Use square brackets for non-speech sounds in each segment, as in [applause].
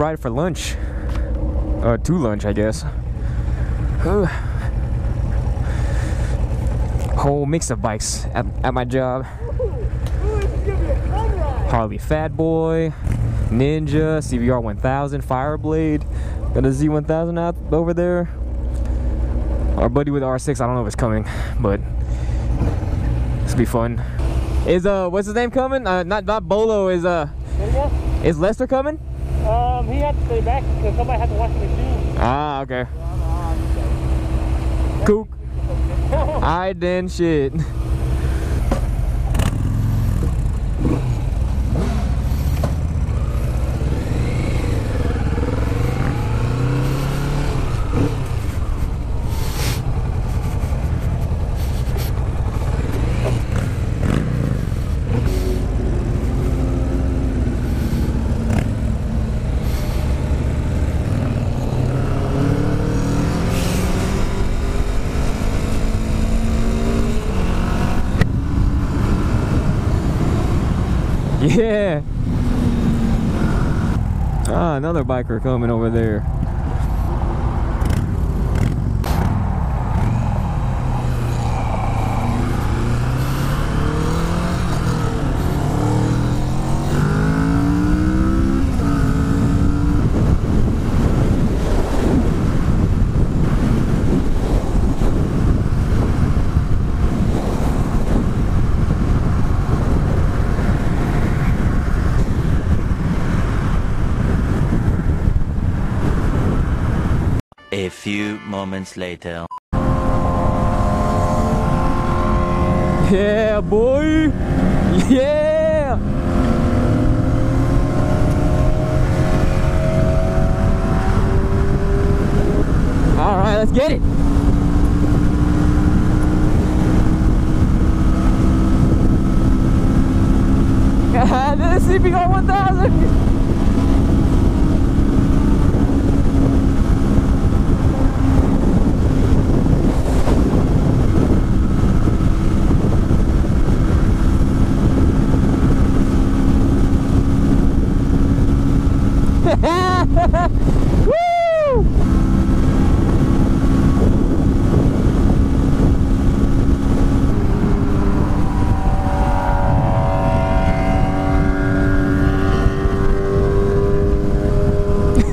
ride for lunch. Uh, to lunch, I guess. Whew. [sighs] Whole mix of bikes at, at my job. Harley Fat Boy, Ninja, CBR 1000, Fireblade. Got a Z1000 out over there. Our buddy with R6, I don't know if it's coming, but this will be fun. Is uh, what's his name coming? Uh, not not Bolo. Is uh, is Lester coming? Um, he had to stay back because somebody had to wash the machine. Ah, okay. Cool. [laughs] I didn't shit. [laughs] Yeah. Ah, another biker coming over there. A few moments later. Yeah, boy. Yeah. All right, let's get it. [laughs] this is CBR 1000.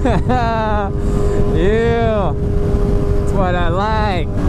[laughs] yeah, that's what I like.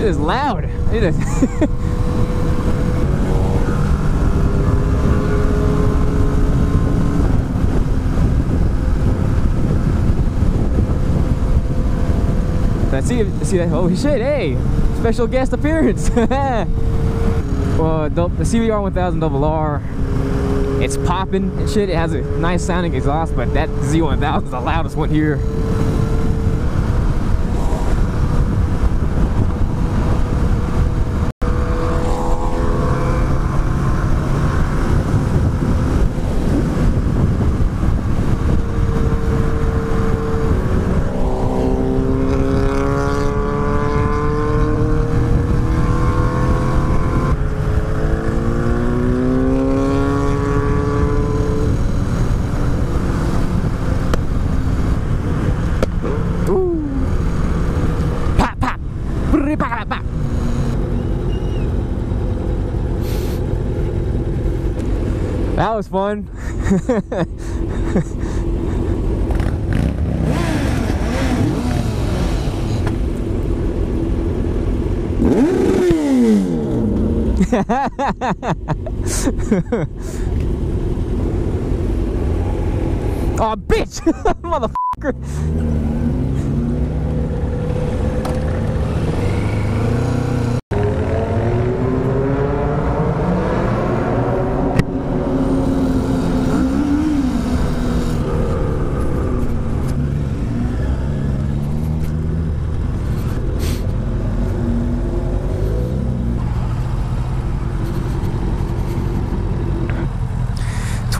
It is loud. It is. [laughs] Let's see, see that. Oh shit! Hey, special guest appearance. [laughs] well, the CBR 1000 double R it's popping and shit. It has a nice sounding exhaust, but that Z1000 is the loudest one here. That was fun. [laughs] oh, bitch! [laughs] Motherfucker!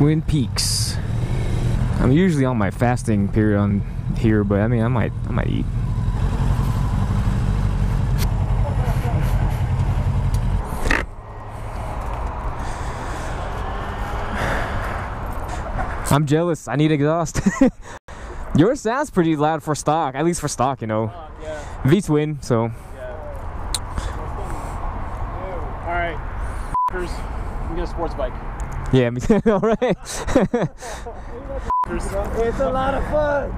Twin Peaks. I'm usually on my fasting period on here, but I mean, I might, I might eat. I'm jealous. I need exhaust. [laughs] Yours sounds pretty loud for stock, at least for stock, you know. Uh, yeah, V twin, so yeah. All right, I'm get a sports bike. Yeah. me- too. [laughs] All right. It's a lot of fun.